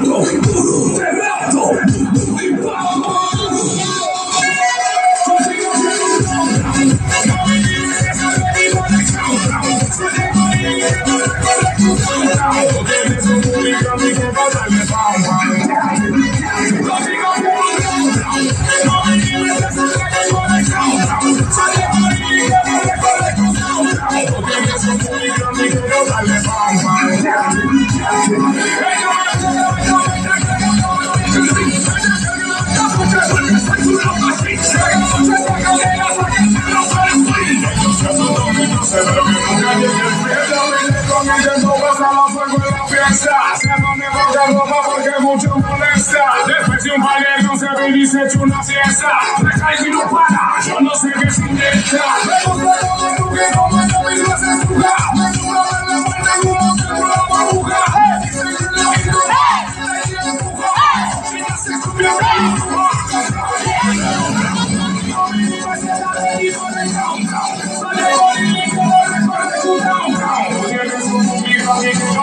Domingo, Renato, Bilbao. Únicamente no pasa la fuego en la fiesta. Se pone boca ropa porque mucho molesta. Después de un baile no se ve y se echa una siesta. Recae y no para, yo no sé qué se inyecta. Abre buen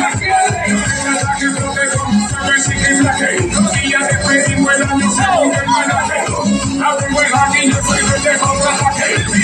aquí, yo to pendejo, ataque.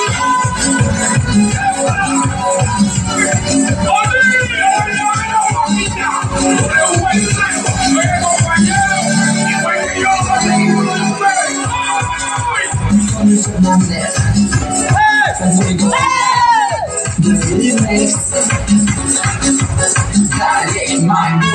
is not there.